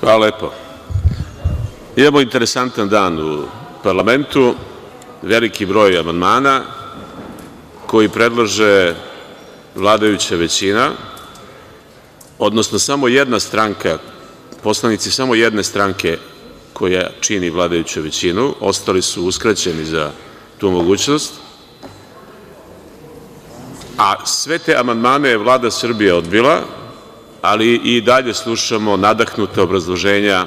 Hvala lepo. Imamo interesantan dan u parlamentu, veliki broj amandmana koji predlaže vladajuća većina, odnosno samo jedna stranka, poslanici samo jedne stranke koja čini vladajuću većinu, ostali su uskraćeni za tu mogućnost, a sve te amandmane je Vlada Srbije odbila, ali i dalje slušamo nadahnuta obrazloženja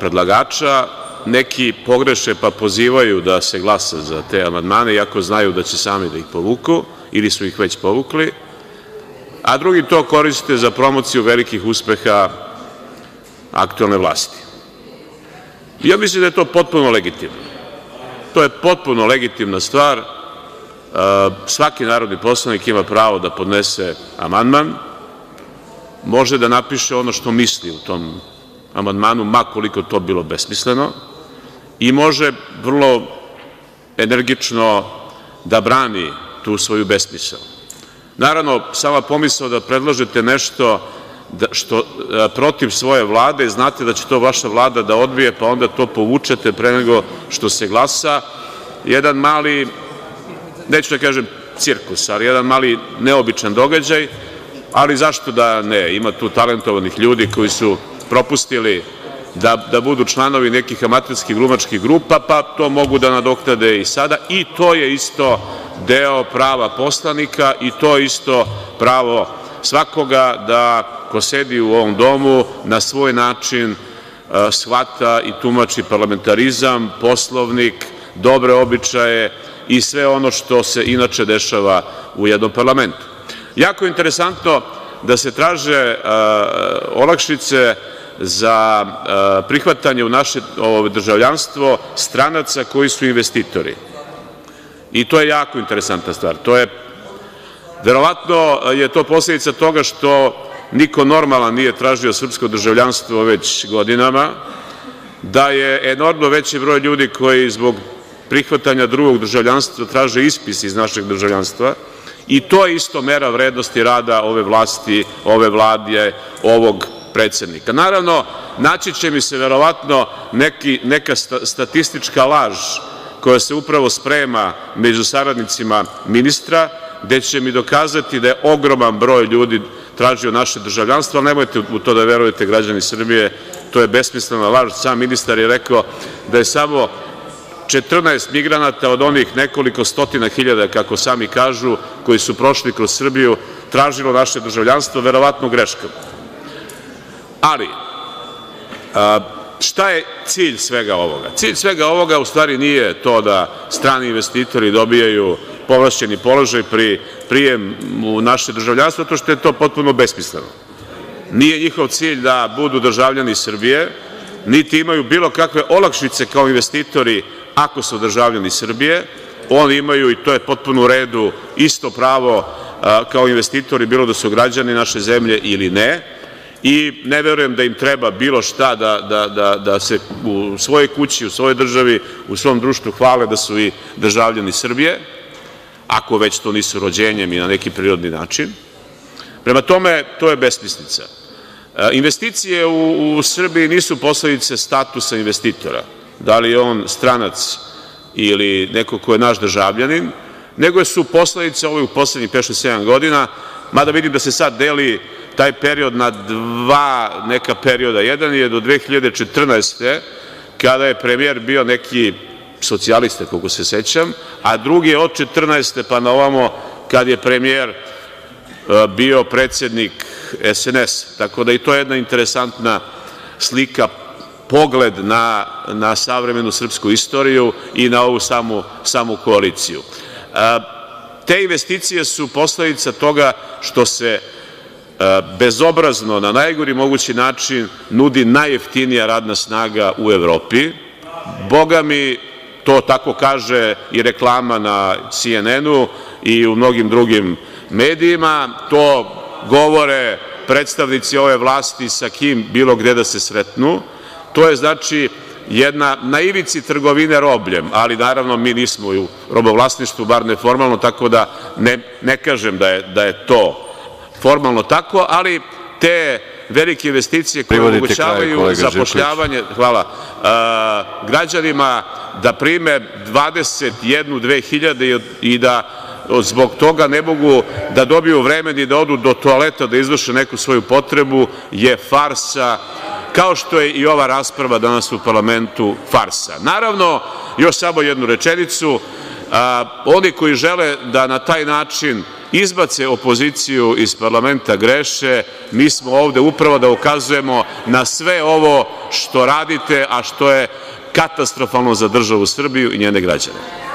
predlagača. Neki pogreše pa pozivaju da se glasa za te amandmane, iako znaju da će sami da ih povuku ili su ih već povukli, a drugi to koriste za promociju velikih uspeha vlasti. Ja mislim da je to potpuno legitimno. To je potpuno legitimna stvar. Svaki narodni poslanik ima pravo da podnese amandman, može da napiše ono što misli u tom amandmanu, ma koliko to bilo besmisleno, i može vrlo energično da brani tu svoju besmisao. Naravno, sama pomisao da predlažete nešto što protiv svoje Vlade, znate da će to vaša Vlada da odbije, pa onda to povučete pre nego što se glasa, jedan mali, neću da kažem cirkus, ali jedan mali neobičan događaj, ali zašto da ne, ima tu talentovanih ljudi koji su propustili da budu članovi nekih amaterskih glumačkih grupa, pa to mogu da nadoknade i sada i to je isto deo prava poslanika i to je isto pravo svakoga da ko sedi u ovom domu na svoj način shvata i tumači parlamentarizam, Poslovnik, dobre običaje i sve ono što se inače dešava u jednom parlamentu. Jako je interesantno da se traže olakšice za prihvatanje u naše državljanstvo stranaca koji su investitori. I to je jako interesantna stvar. Verovatno je to posledica toga što niko normalan nije tražio srpsko državljanstvo već godinama, da je enormno veći broj ljudi koji zbog prihvatanja drugog državljanstva traže ispis iz našeg državljanstva i to je isto mera vrednosti rada ove vlasti, ove Vlade, ovog predsednika. Naravno, naći će mi se verovatno neka statistička laž koja se upravo sprema među saradnicima ministra, gde će mi dokazati da je ogroman broj ljudi tražio naše državljanstvo, ali nemojte u to da verujete, građani Srbije, to je besmislena laž. Sam ministar je rekao da je samo 14 migranata od onih nekoliko stotina hiljada, kako sami kažu, koji su prošli kroz Srbiju, tražilo naše državljanstvo, verovatno greškom. Ali, šta je cilj svega ovoga? Cilj svega ovoga u stvari nije to da strani investitori dobijaju povlašćeni položaj pri prijemu u naše državljanstvo, zato što je to potpuno besmisleno. Nije njihov cilj da budu državljani Srbije, niti imaju bilo kakve olakšice kao investitori ako su državljani Srbije. Oni imaju, i to je potpuno u redu, isto pravo kao investitori, bilo da su građani naše zemlje ili ne, i ne verujem da im treba bilo šta da se u svojoj kući, u svojoj državi, u svom društvu hvale da su i državljani Srbije, ako već to nisu rođenjem i na neki prirodni način. Prema tome, to je besmislica. Investicije u Srbiji nisu posledice statusa investitora, da li je on stranac ili neko ko je naš državljanin, nego su posledice u poslednjih pet, šest, sedam godina, mada vidim da se sad deli taj period na dva neka perioda. Jedan je do 2014. kada je premijer bio neki socijalista, koliko se sećam, a drugi je od 2014. pa na ovamo kad je premijer bio predsednik SNS, tako da i to je jedna interesantna slika, pogled na savremenu srpsku istoriju i na ovu samu koaliciju. Te investicije su posledica toga što se bezobrazno, na najgori mogući način nudi najjeftinija radna snaga u Evropi. Bogami, to tako kaže i reklama na CNN-u i u mnogim drugim medijima, to govore predstavnici ove vlasti sa kim bilo gde da se sretnu. To je znači jedna na ivici trgovine robljem, ali naravno mi nismo u robovlasništvu, bar ne formalno, tako da ne kažem da je to formalno tako, ali te velike investicije koje omogućavaju zapošljavanje hvala, uh, građanima da prime 21, 2000 i da zbog toga ne mogu da dobiju vreme ni da odu do toaleta da izvrše neku svoju potrebu je farsa, kao što je i ova rasprava danas u parlamentu farsa. Naravno, još samo jednu rečenicu, oni koji žele da na taj način izbace opoziciju iz parlamenta greše, mi smo ovde upravo da ukazujemo na sve ovo što radite, a što je katastrofalno za državu Srbiju i njene građane.